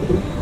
Música